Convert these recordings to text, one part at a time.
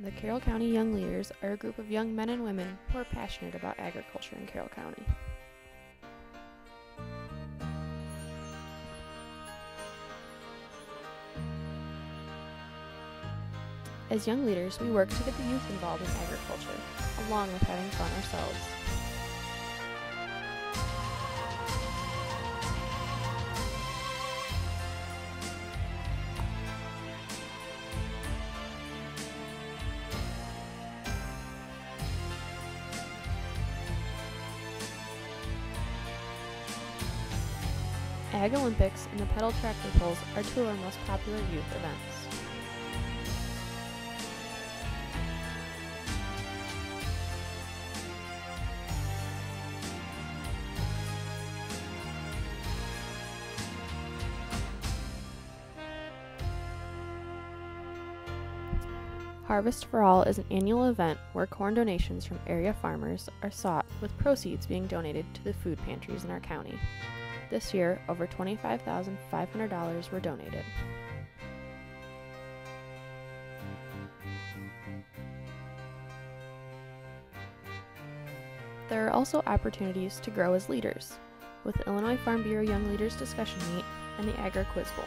The Carroll County Young Leaders are a group of young men and women who are passionate about agriculture in Carroll County. As young leaders, we work to get the youth involved in agriculture, along with having fun ourselves. Ag Olympics and the pedal tractor pulls are two of our most popular youth events. Harvest for All is an annual event where corn donations from area farmers are sought, with proceeds being donated to the food pantries in our county. This year, over $25,500 were donated. There are also opportunities to grow as leaders, with the Illinois Farm Bureau Young Leaders Discussion Meet and the Agri Quiz Bowl.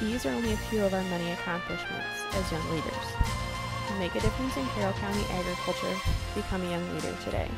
These are only a few of our many accomplishments as young leaders. To make a difference in Carroll County agriculture, become a young leader today.